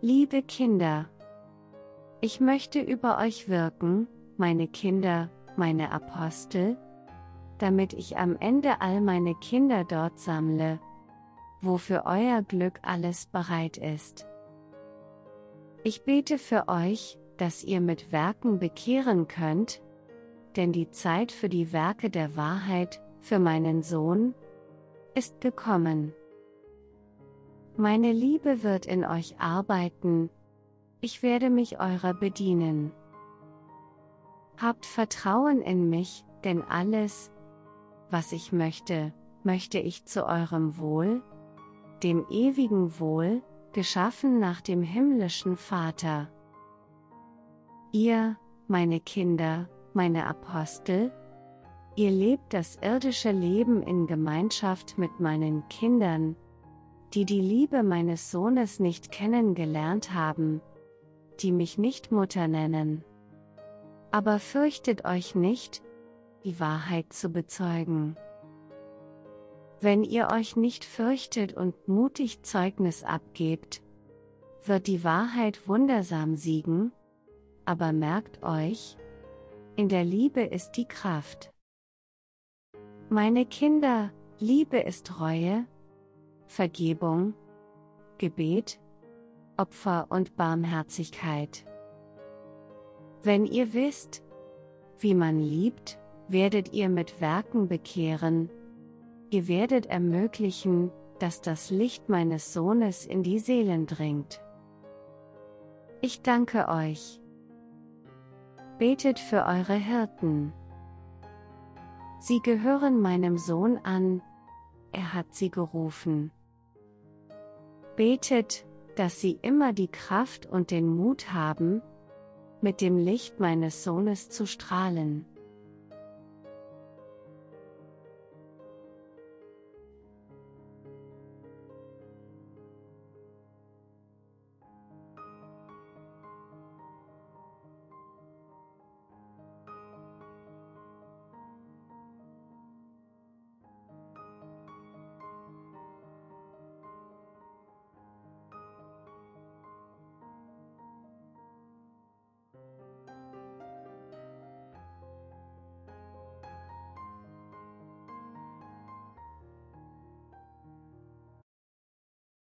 Liebe Kinder, ich möchte über euch wirken, meine Kinder, meine Apostel, damit ich am Ende all meine Kinder dort sammle, wo für euer Glück alles bereit ist. Ich bete für euch, dass ihr mit Werken bekehren könnt, denn die Zeit für die Werke der Wahrheit, für meinen Sohn, ist gekommen. Meine Liebe wird in euch arbeiten, ich werde mich eurer bedienen. Habt Vertrauen in mich, denn alles, was ich möchte, möchte ich zu eurem Wohl, dem ewigen Wohl, geschaffen nach dem himmlischen Vater. Ihr, meine Kinder, meine Apostel, ihr lebt das irdische Leben in Gemeinschaft mit meinen Kindern, die die Liebe meines Sohnes nicht kennengelernt haben, die mich nicht Mutter nennen. Aber fürchtet euch nicht, die Wahrheit zu bezeugen. Wenn ihr euch nicht fürchtet und mutig Zeugnis abgebt, wird die Wahrheit wundersam siegen, aber merkt euch, in der Liebe ist die Kraft. Meine Kinder, Liebe ist Reue, Vergebung, Gebet, Opfer und Barmherzigkeit. Wenn ihr wisst, wie man liebt, werdet ihr mit Werken bekehren, ihr werdet ermöglichen, dass das Licht meines Sohnes in die Seelen dringt. Ich danke euch. Betet für eure Hirten. Sie gehören meinem Sohn an, er hat sie gerufen. Betet, dass sie immer die Kraft und den Mut haben, mit dem Licht meines Sohnes zu strahlen.